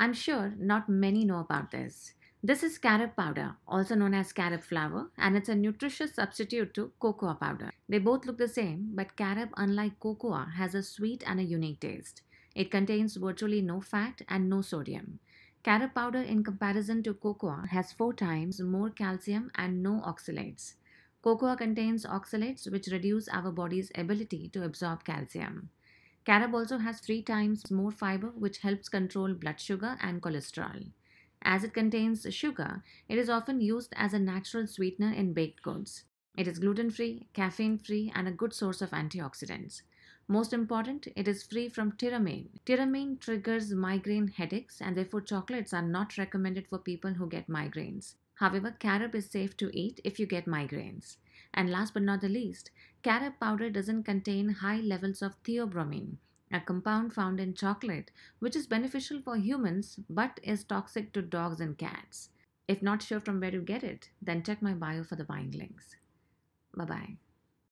I'm sure not many know about this. This is carob powder, also known as carob flour, and it's a nutritious substitute to cocoa powder. They both look the same, but carob, unlike cocoa, has a sweet and a unique taste. It contains virtually no fat and no sodium. Carob powder, in comparison to cocoa, has four times more calcium and no oxalates. Cocoa contains oxalates, which reduce our body's ability to absorb calcium. Carob also has three times more fiber, which helps control blood sugar and cholesterol. As it contains sugar, it is often used as a natural sweetener in baked goods. It is gluten free, caffeine free, and a good source of antioxidants. Most important, it is free from tyramine. Tyramine triggers migraine headaches, and therefore, chocolates are not recommended for people who get migraines. However, carob is safe to eat if you get migraines. And last but not the least, carob powder doesn't contain high levels of theobromine, a compound found in chocolate, which is beneficial for humans but is toxic to dogs and cats. If not sure from where to get it, then check my bio for the buying links. Bye bye.